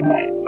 Good night.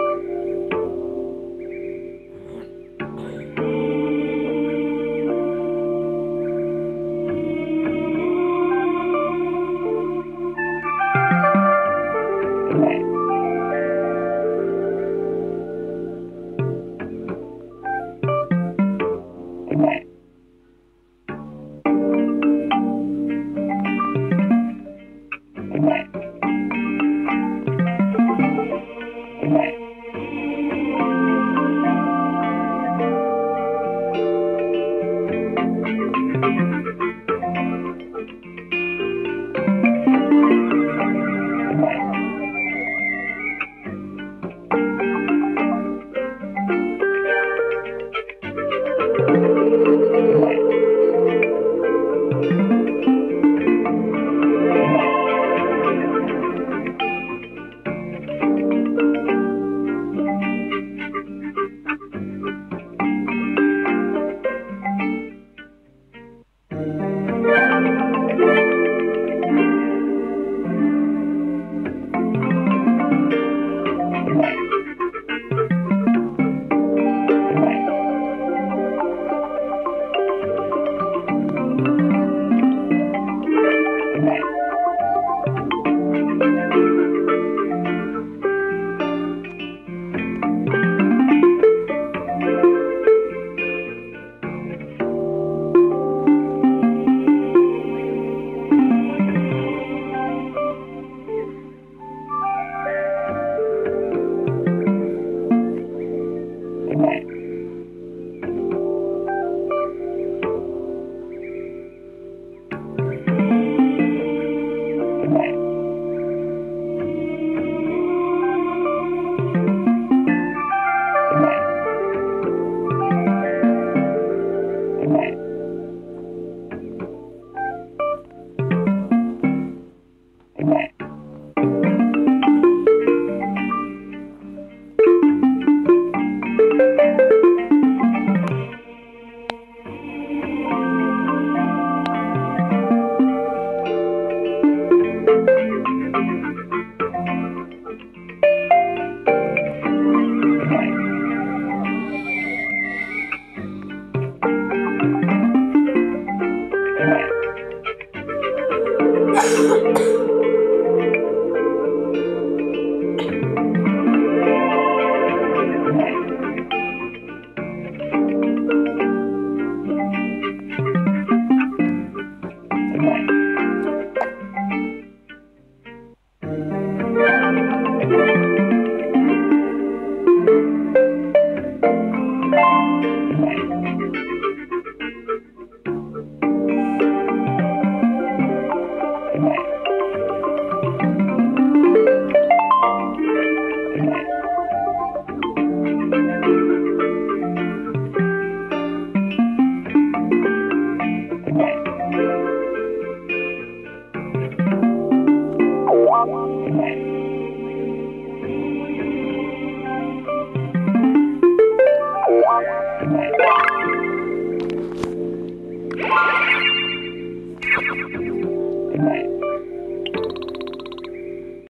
morning.